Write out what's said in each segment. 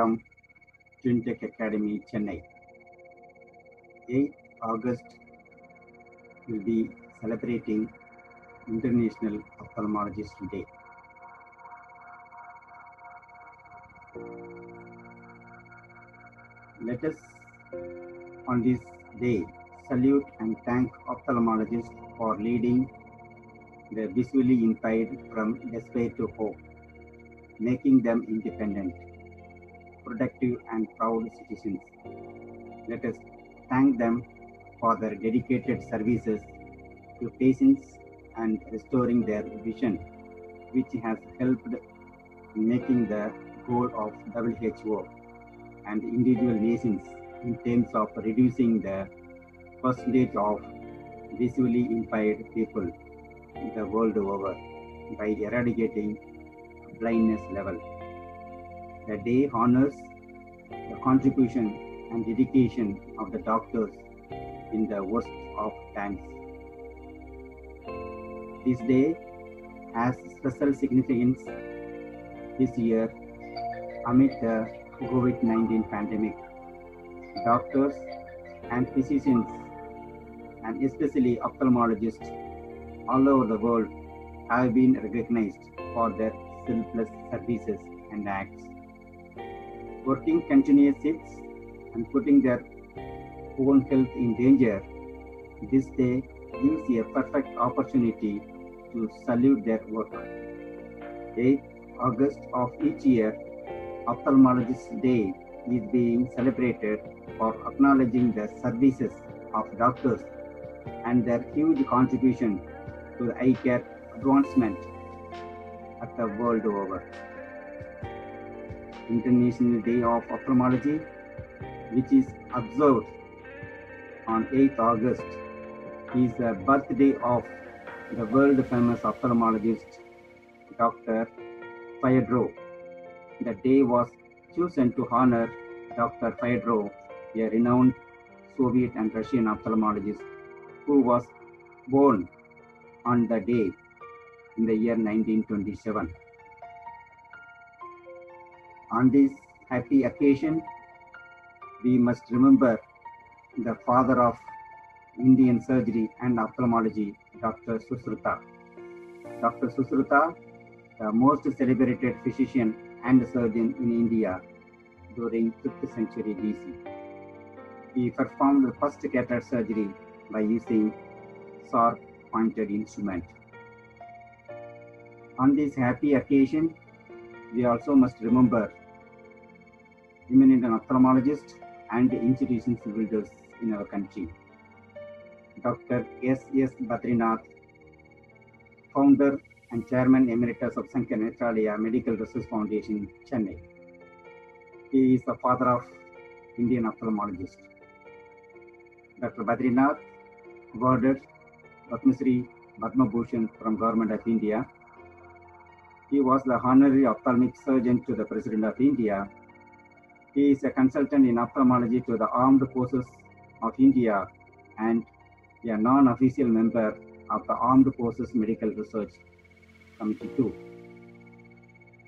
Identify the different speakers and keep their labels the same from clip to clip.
Speaker 1: from Twintech Academy, Chennai. 8th August will be celebrating International Ophthalmologist Day. Let us on this day salute and thank ophthalmologists for leading the visually impaired from despair to hope, making them independent, productive, and proud citizens. Let us thank them for their dedicated services to patients and restoring their vision, which has helped making the goal of WHO and individual nations in terms of reducing the percentage of visually impaired people in the world over by eradicating blindness level. The day honors the contribution and dedication of the doctors in the worst of times. This day has special significance this year amid the COVID 19 pandemic. Doctors and physicians, and especially ophthalmologists all over the world, have been recognized for their selfless services and acts. Working continuous shifts and putting their own health in danger, this day gives a perfect opportunity to salute their work. 8th August of each year, Ophthalmologist Day is being celebrated for acknowledging the services of doctors and their huge contribution to the eye care advancement at the world over. International Day of Ophthalmology, which is observed on 8th August, is the birthday of the world famous ophthalmologist Dr. Fyodorov. The day was chosen to honor Dr. Fyodorov, a renowned Soviet and Russian ophthalmologist who was born on the day in the year 1927. On this happy occasion, we must remember the father of Indian surgery and ophthalmology, Dr. Susruta. Dr. Susruta, the most celebrated physician and surgeon in India during 5th century BC. He performed the first cataract surgery by using sharp pointed instrument. On this happy occasion, we also must remember eminent ophthalmologists and institutions builders in our country. Dr. S. S. Badrinath, founder and chairman emeritus of Sankar Nethralaya Medical Research Foundation, Chennai. He is the father of Indian ophthalmologist. Dr. Badrinath awarded Padma Shri Padma Bhushan from Government of India. He was the honorary ophthalmic surgeon to the President of India. He is a consultant in ophthalmology to the Armed Forces of India and a non-official member of the Armed Forces Medical Research Committee too.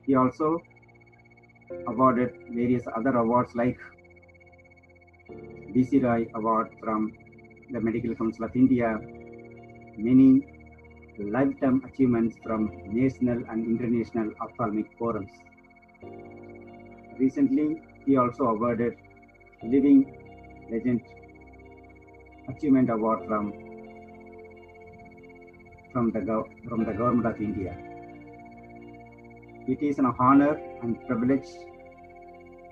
Speaker 1: He also awarded various other awards like BC Roy Award from the Medical Council of India, many lifetime achievements from national and international ophthalmic forums. Recently, he also awarded Living Legend Achievement Award from from the, from the Government of India. It is an honor and privilege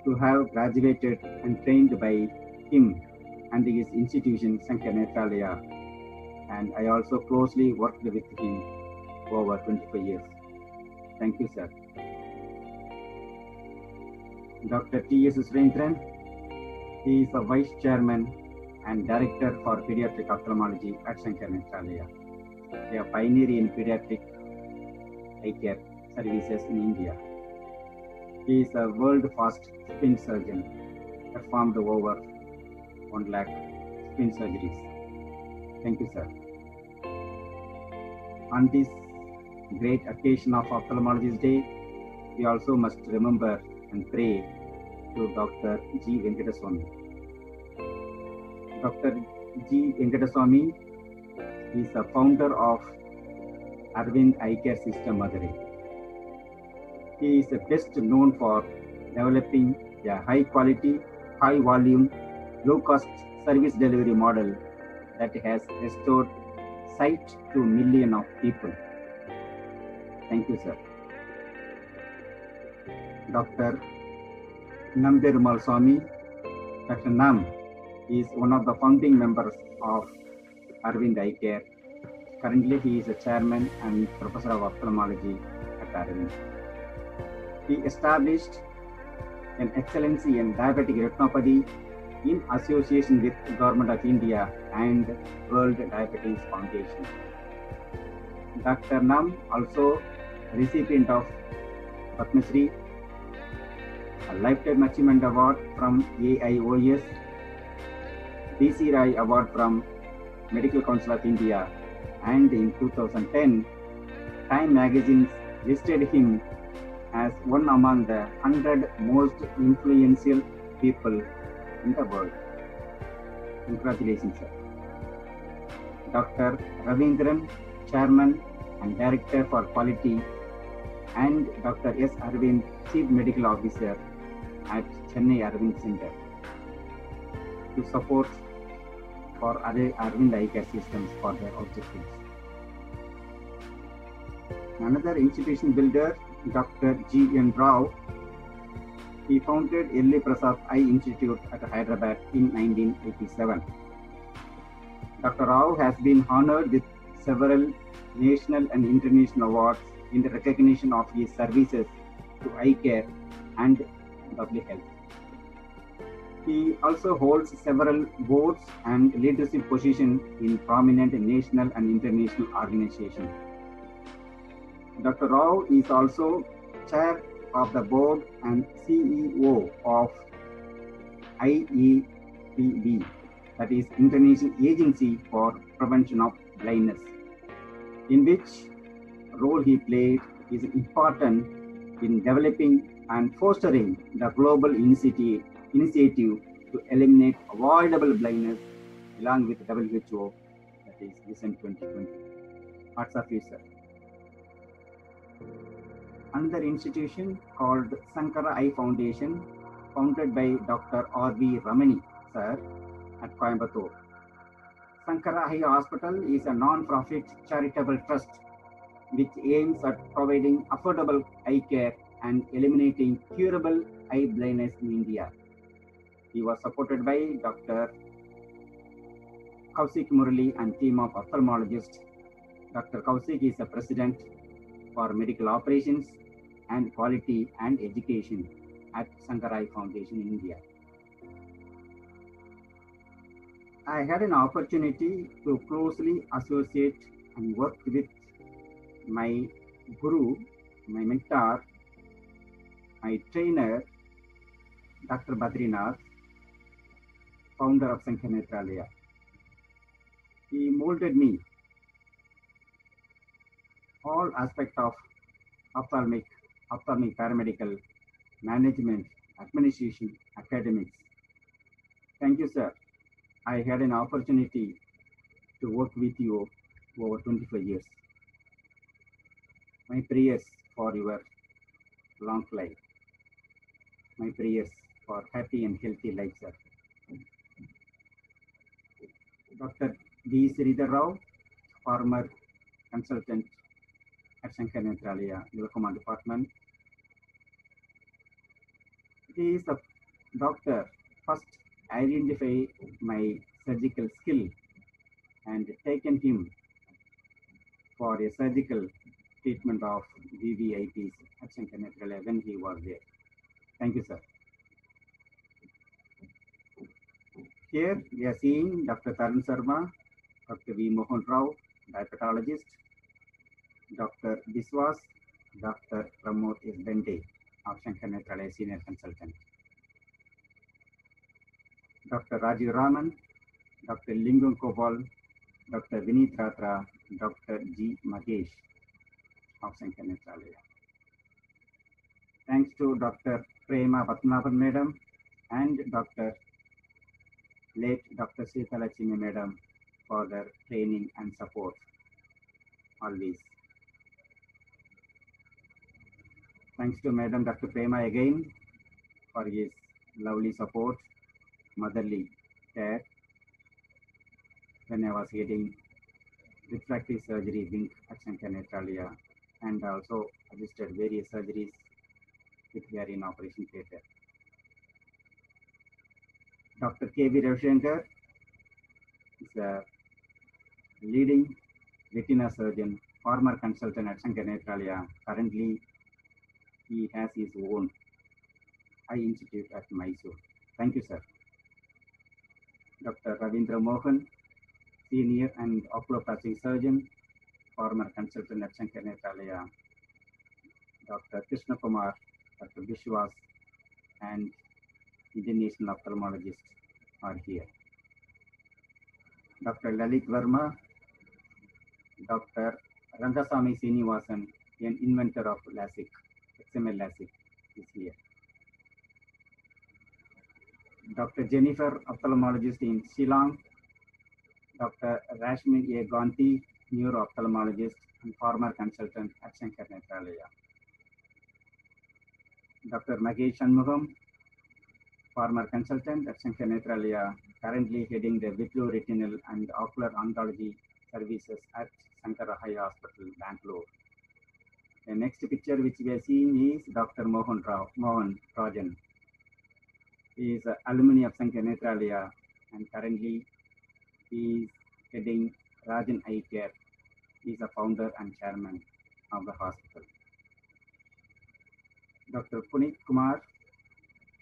Speaker 1: to have graduated and trained by him and his institution, Sankar Nethralaya, and I also closely worked with him for over 25 years. Thank you, sir. Dr. T.S. Surendran, he is the Vice Chairman and Director for Pediatric Ophthalmology at Sankar Nethralaya. They are pioneer in pediatric eye care services in India. He is a world fast squint surgeon, performed over 1 lakh squint surgeries. Thank you, sir. On this great occasion of Ophthalmologist Day, we also must remember and pray to Dr. G. Venkataswamy. Dr. G. Venkataswamy is the founder of Arvind Eye Care System Madurai. He is best known for developing a high quality, high volume, low cost service delivery model that has restored sight to millions of people. Thank you, sir. Dr. Namperumalsamy. Dr. Nam is one of the founding members of Arvind Eye Care. Currently, he is a chairman and professor of ophthalmology at Arvind. He established an excellency in diabetic retinopathy in association with Government of India and World Diabetes Foundation. Dr. Nam also recipient of Padma Shri, a Lifetime Achievement Award from AIOS, BC Roy Award from Medical Council of India, and in 2010, Time magazine listed him as one among the 100 most influential people in the world. Congratulations, sir. Dr. Ravindran, Chairman and Director for Quality, and Dr. S. Arvind, Chief Medical Officer at Chennai Arvind Center, to support for Arvind Eye Care Systems for their objectives. Another institution builder, Dr. G. N. Rao, he founded L. V. Prasad Eye Institute at Hyderabad in 1987. Dr. Rao has been honored with several national and international awards in the recognition of his services to eye care and public health. He also holds several boards and leadership positions in prominent national and international organizations. Dr. Rao is also chair of the board and CEO of IAPB, that is International Agency for Prevention of Blindness, in which role he played is important in developing and fostering the global initiative, initiative to eliminate avoidable blindness along with WHO, that is Vision 2020. Hearts of you, sir. Another institution called Sankara Eye Foundation, founded by Dr. R.V. Ramani, sir, at Coimbatore. Sankara Eye Hospital is a non-profit charitable trust which aims at providing affordable eye care and eliminating curable eye blindness in India. He was supported by Dr. Kausik Murali and team of ophthalmologists. Dr. Kausik is the president for medical operations and quality and education at Sankara Eye Foundation in India. I had an opportunity to closely associate and work with my guru, my mentor, my trainer, Dr. Badrinath, founder of Sankha Nethralaya. He molded me all aspects of ophthalmic, ophthalmic paramedical, management, administration, academics. Thank you, sir. I had an opportunity to work with you over 25 years. My prayers for your long life. My prayers for happy and healthy life, sir. Dr. D. Sridhar Rao, former consultant at Shankar Nethralaya, Nilakuma Department. He is the doctor first identify my surgical skill and taken him for a surgical treatment of VVIPs at Shankar Nethralaya when he was there. Thank you, sir. Here we are seeing Dr. Tarun Sharma, Dr. V. Mohan Rao, diabetologist, Dr. Biswas, Dr. Pramod S. Of Shankar senior consultant. Dr. Rajiv Raman, Dr. Lingam Gopal, Dr. Vineet Ratra, Dr. G. Mahesh Shankar Nethralaya. Thanks to Dr. Prema Padmanabhan Madam and Dr. late Dr. Sita Lakshmi Madam for their training and support always. Thanks to Madam Dr. Prema again for his lovely support, motherly care when I was getting refractive surgery at Shankar and also assisted various surgeries with are in operation theatre. Dr. K.V. Ravishankar is a leading retina surgeon, former consultant at Shankar Nethralaya. Currently, he has his own eye institute at Mysore. Thank you, sir. Dr. Ravindra Mohan, senior and oculoplastic surgeon, former consultant at Shankar Nethralaya. Dr. Krishna Kumar, Dr. Vishwas, and Indian ophthalmologist are here. Dr. Lalit Verma, Dr. Rangasamy Srinivasan, an inventor of LASIK, excimer LASIK, is here. Dr. Jennifer, ophthalmologist in Shillong, Dr. Rashmi A. Ganti, neuro-ophthalmologist and former consultant at Shankar Nethralaya. Dr. Magesh Shanmugam, former consultant at Nethralaya, currently heading the vitreoretinal and ocular oncology services at Shankara Eye Hospital, Bangalore. The next picture which we are seeing is Dr. Mohan Rao, Mohan Rajan. He is an alumni of Nethralaya and currently he is heading Rajan Eye Care. He is a founder and chairman of the hospital. Dr. Puneet Kumar,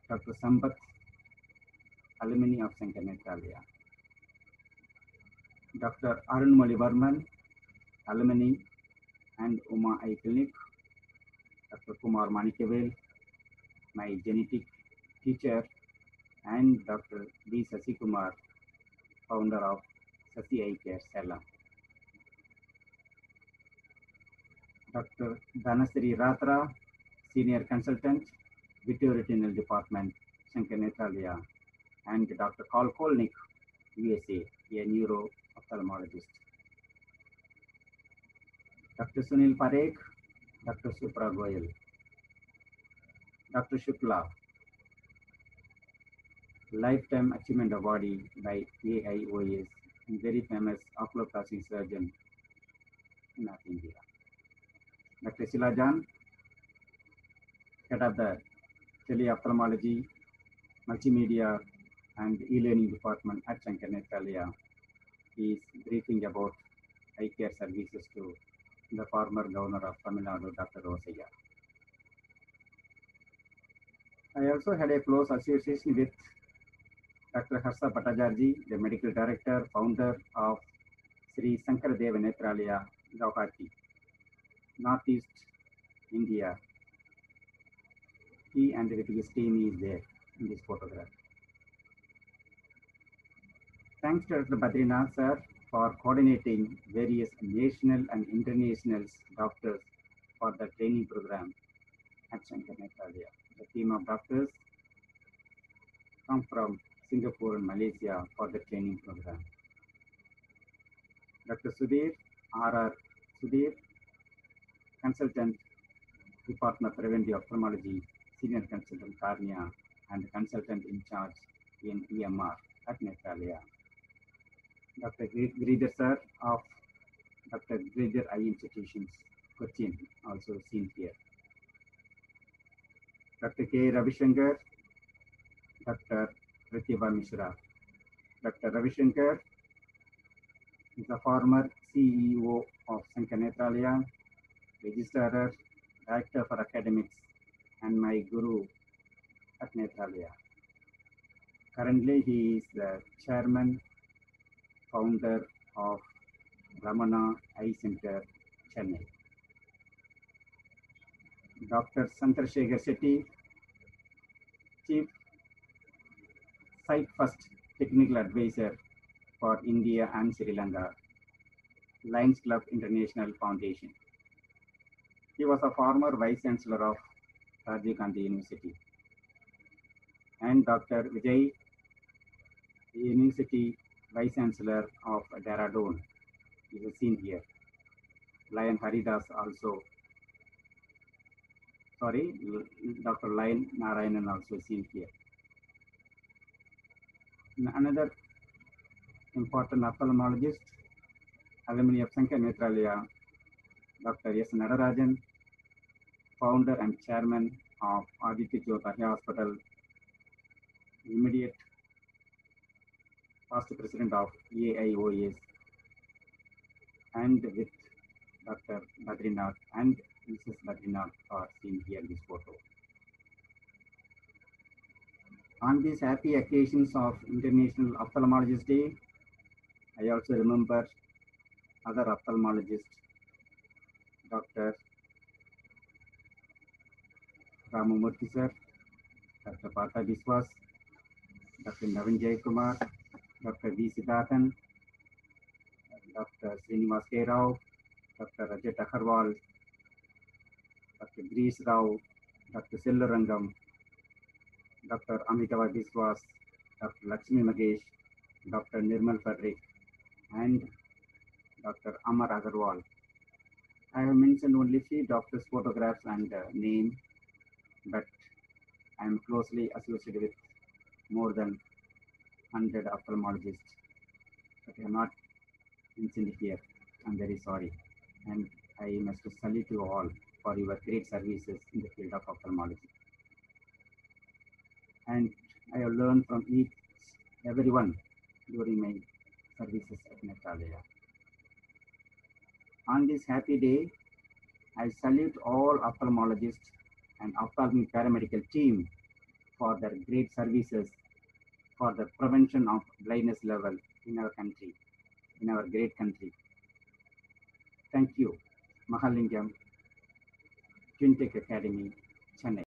Speaker 1: Dr. Sambat, alumni of Shankar Netralia. Dr. Arun Malivarman, alumni and Uma Eye Clinic. Dr. Kumar Manikavel, my genetic teacher, and Dr. B. Sasi Kumar, founder of Sasi Eye Care, Salem. Dr. Dhanasri Ratra, senior consultant, vitreoretinal department, Shankar Nethralaya, and Dr. Carl Kolnick, USA, a neuro ophthalmologist. Dr. Sunil Parekh, Dr. Supra Goyal, Dr. Shukla, Lifetime Achievement Awardee by AIOS, and very famous oculoplastic surgeon in India. Dr. Sheila Jan, head of the teleophthalmology, multimedia, and e-learning department at. He is briefing about eye care services to the former governor of Tamil Nadu, Dr. Rosaiah. I also had a close association with Dr. Harsha Bhattacharjee, the medical director, founder of Sri Sankaradeva Nethralaya, Guwahati, Northeast India. And his team is there in this photograph. Thanks to Dr. Badrinath sir for coordinating various national and international doctors for the training program at Shankar Nethralaya. The team of doctors come from Singapore and Malaysia for the training program. Dr. Sudhir, R.R. Sudhir, consultant, Department of Preventive Ophthalmology, senior consultant cornea, and consultant in charge in EMR at Nethralaya. Dr. Giridhar sir of Dr. Giridhar Eye Institutions, Cochin, also seen here. Dr. K. Ravishankar, Dr. Pratibha Mishra. Dr. Ravishankar is a former CEO of Shankar Nethralaya, registrar, director for academics, and my guru at. Currently, he is the chairman, founder of Ramana Eye Center, Chennai. Dr. Sandrasekhar Shetty, Chief SightFirst Technical Advisor for India and Sri Lanka, Lions Club International Foundation. He was a former Vice Chancellor of Rajiv Gandhi University. and Dr. Vijay, University Vice Chancellor of Dehradun, is seen here. Lion Haridas also, sorry, Dr. Lion Narayanan also seen here. Another important ophthalmologist, alumni of Sankar Nethralaya, Dr. S. Natarajan, founder and chairman of Aditya Jyoti Hospital, immediate past president of AIOS, and with Dr. Badrinath and Mrs. Badrinath are seen here in this photo. On these happy occasions of International Ophthalmologist Day, I also remember other ophthalmologists, Dr. Ramamurthy sir, Dr. Partha Biswas, Dr. Navin Jayakumar, Dr. V. Siddharthan, Dr. Srinivas K. Rao, Dr. Rajat Agarwal, Dr. Grees Rao, Dr. Sellarangam, Dr. Amitava Biswas, Dr. Lakshmi Magesh, Dr. Nirmal Fadrik, and Dr. Amar Agarwal. I have mentioned only few doctors' photographs and uh, name, but I am closely associated with more than 100 ophthalmologists. But I have not mentioned here. I'm very sorry. And I must salute you all for your great services in the field of ophthalmology. And I have learned from each, everyone during my services at Nethralaya. On this happy day, I salute all ophthalmologists and ophthalmic paramedical team for their great services for the prevention of blindness level in our country, in our great country. Thank you. Mahalingam, Twintech Academy, Chennai.